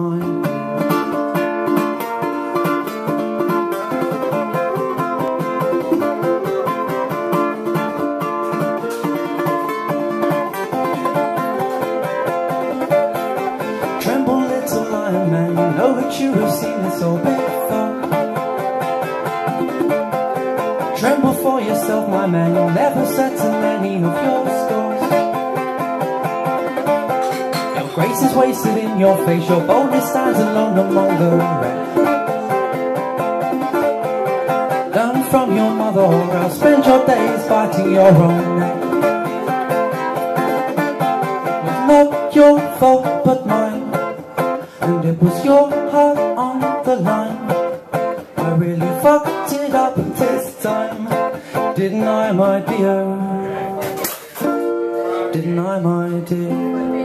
you know that you have seen this all before. Tremble for yourself my man, you'll never settle any of your scores Grace is wasted in your face. Your boldness stands alone among the rest. Learn from your mother or else Spend your days fighting your own neck It's not your fault but mine. And it was your heart on the line. I really fucked it up this time. Didn't I, my dear? Didn't I, my dear?